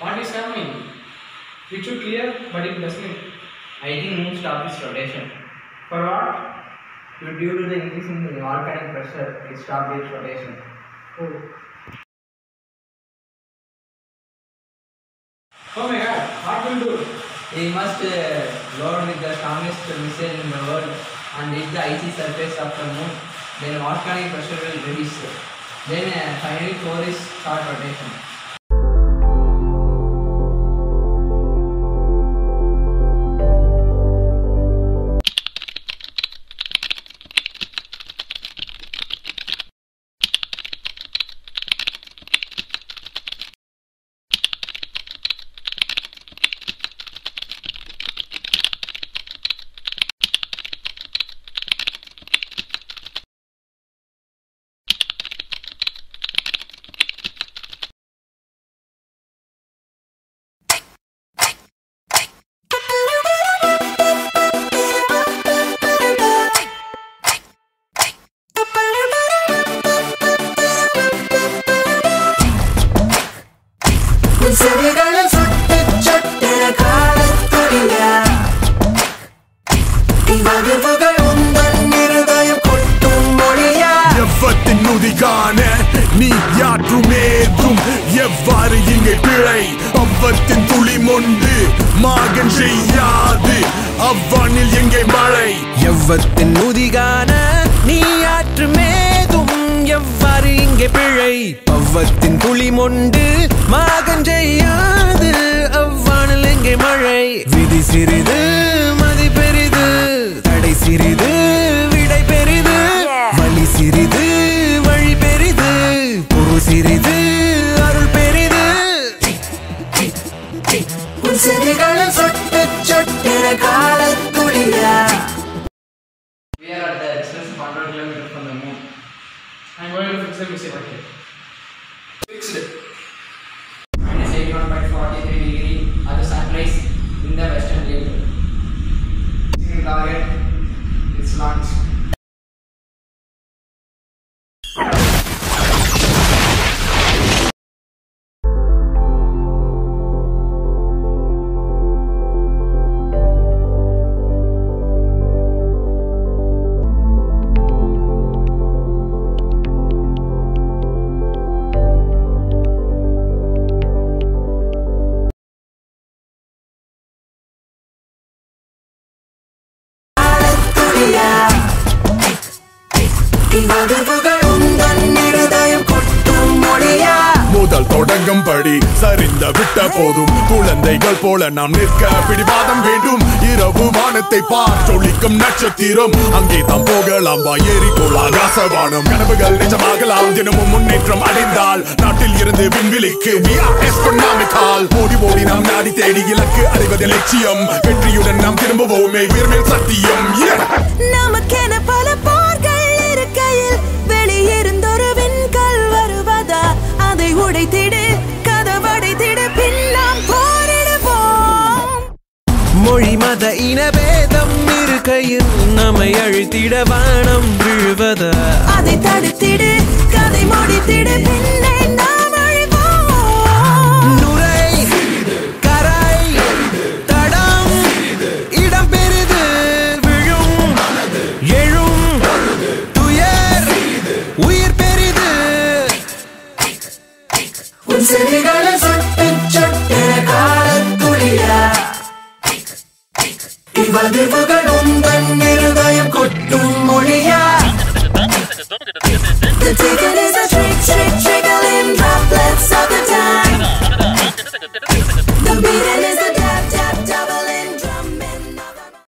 What is happening? It should clear, but it doesn't. I think moon stop its rotation. For what? Due to the increase in the volcanic pressure, it stopped its rotation. Oh what will do? Must uh, load with the strongest missile in the world and hit the icy surface of the moon. Then volcanic pressure will reduce. Then uh, finally core is short rotation. செவிகளில் சுட்டு சொட்டின காலத்துடைய அதிர்வுகள் உந்தன் இருதயம் கொட்டும் மொழியா? எவ்வத்தின் நுதிகான நீ யாற்றுமேதும் எவ்வாறு இங்கே பிழை? அவ்வத்தின் துளி மொண்டு மாகன் செய்யாது. அவ்வானில் எங்கே மழை? எவ்வத்தின் நுதிகான நீ ஆற்று மேதும் எவ்வாறு இங்கே பிழை? பாவத்தின் துளி மொண்டு மாகம் செய்யாது அவ்வானல் எங்கே மழை விதி சிறிது மதி பெரிது தடை சிறிது விடை பெரிது வழி சிறிது வழி பெரிது பொரு சிறிது அருள் பெரிது உன் செவிகளில் சுட்டு சொட்டின காலத்துடைய We are at the distance of 100 kilometers from the moon. I'm going to fix the missile. Okay. Its lunch. அடி சரிந்த விட்ட போதும். குழந்தைகள் போல நாம் நிற்க பிடிவாதம் வேண்டும். இரவு வானத்தை பார் சொல்லிக்கும் நட்சத்திரம். அங்கே தாம் போகலாம் வா ஏறிக்கொள் ஆகாசவானம் கனவுகள் நிஜமாகலாம். தினமும் முன்னேற்றம் அடைந்தால் நாட்டில் இருந்து விண்வெளிக்கு we ஓடி ஓடி நாம் நாடி தேடி இலக்கு அடைவது லட்சியம். வெற்றியுடன் நாம் திரும்புவோமே உயிர்மேல் சத்தியம். நமக்கென மத இனபேதம் இருக்கையில் நம்மை அழித்திட வானம் விழுவத. அதை தடுத்திடு கதை முடித்திடு பின்னை நாம் உன் செவிகளை The ticket. it.